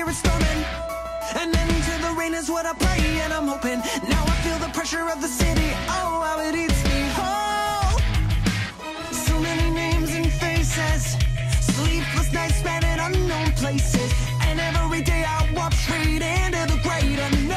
hear it storming. And into the rain is what I pray and I'm hoping. Now I feel the pressure of the city, oh how it eats me. Whole So many names and faces. Sleepless nights spent in unknown places. And every day I walk straight into the great unknown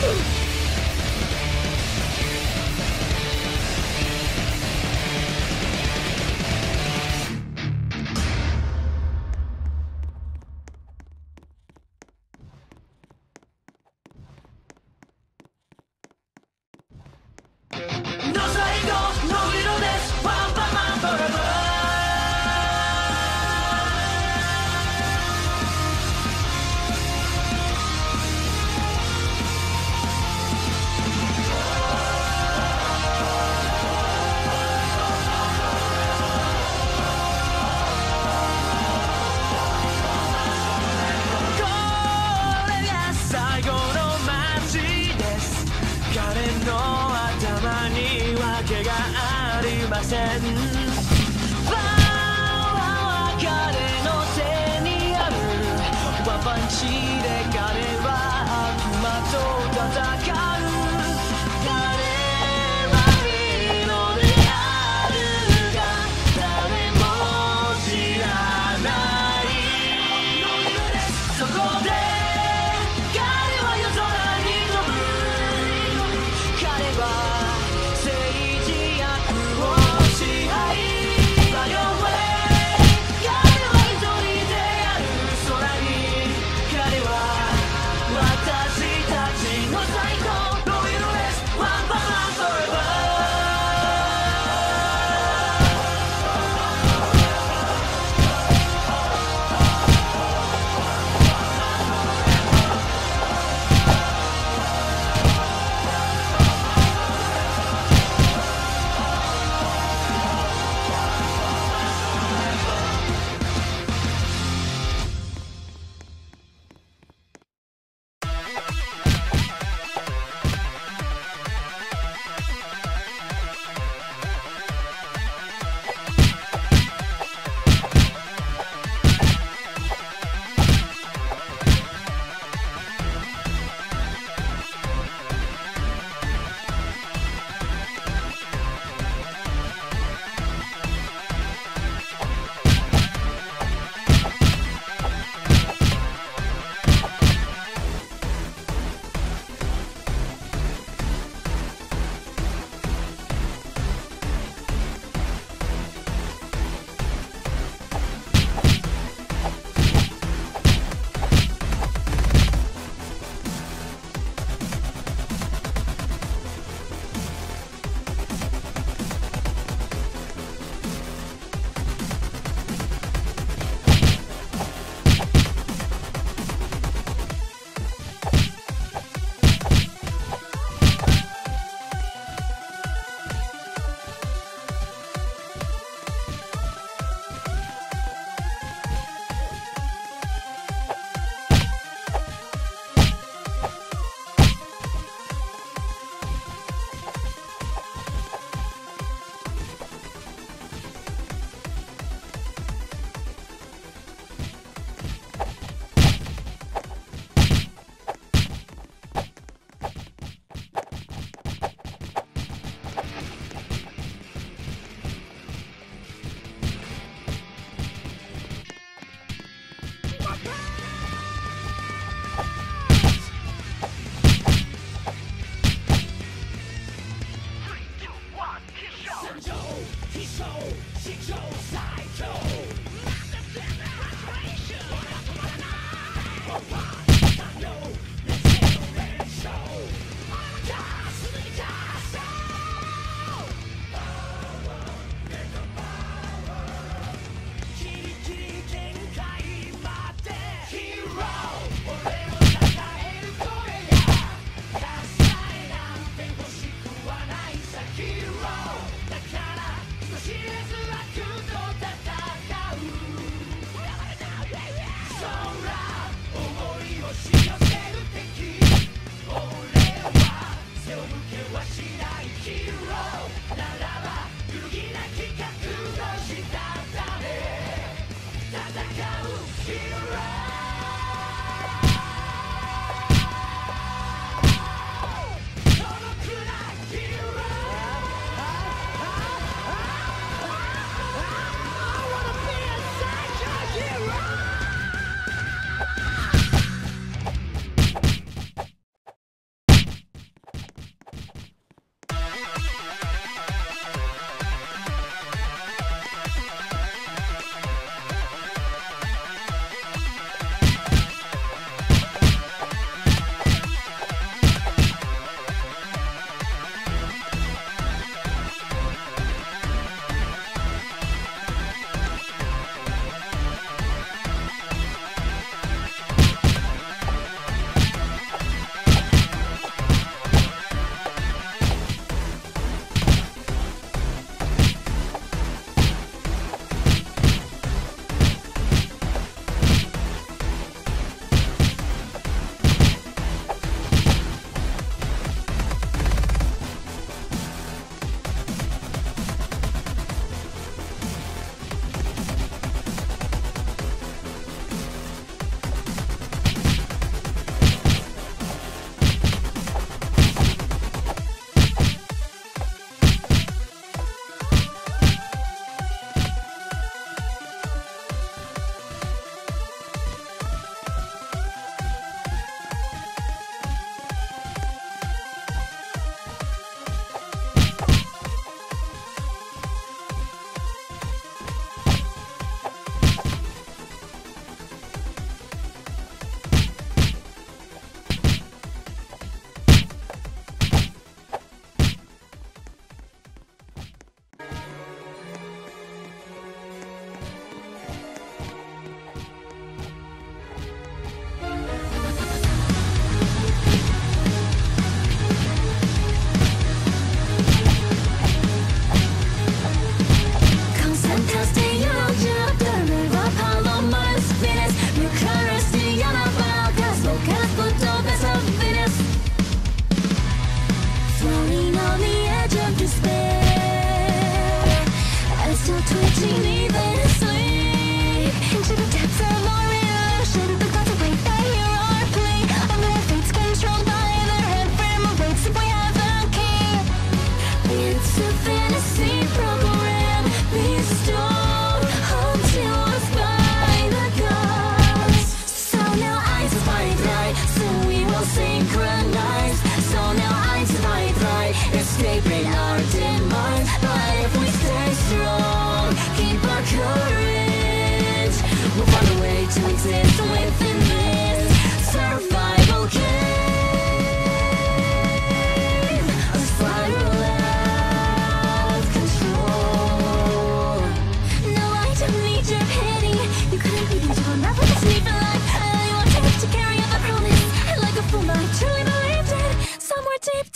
Woohoo! pretend You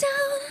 not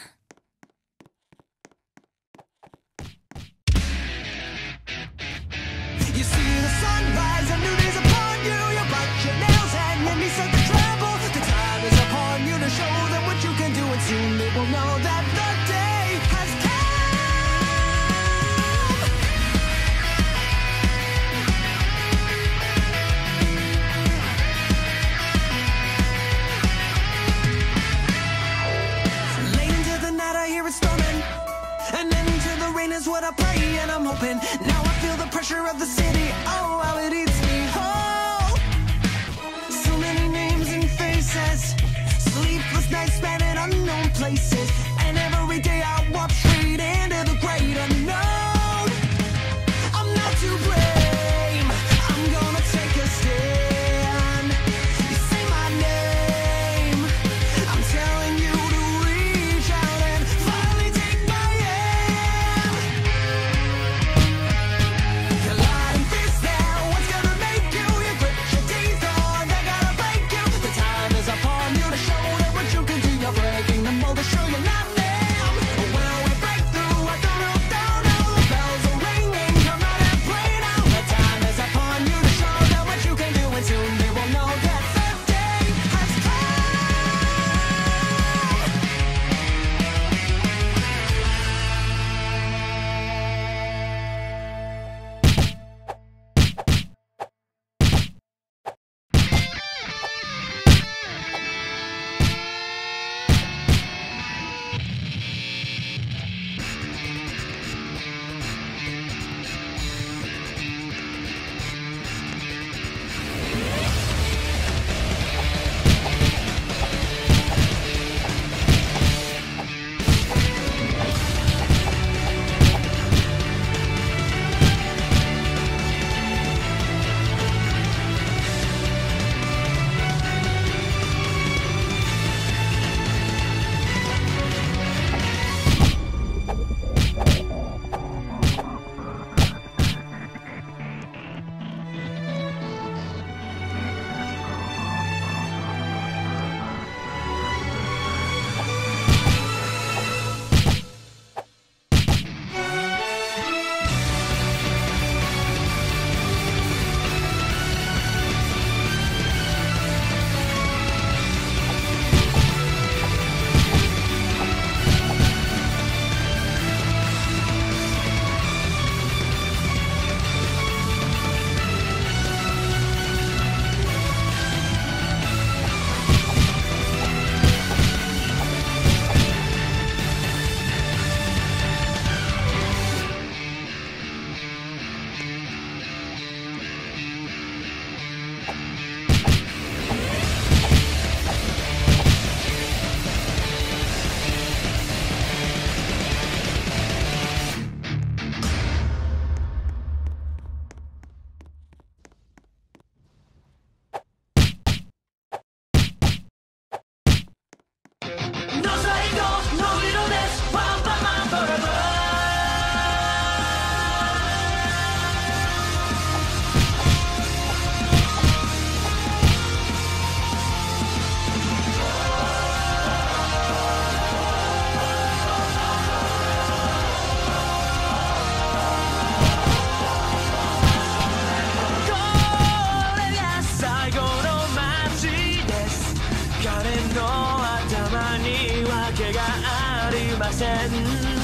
pretend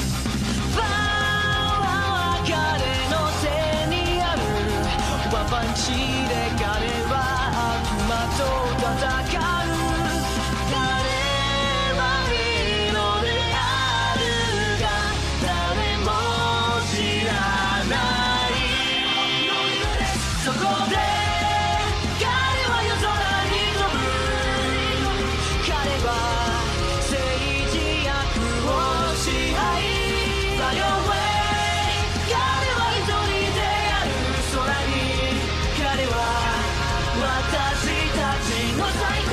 What's right?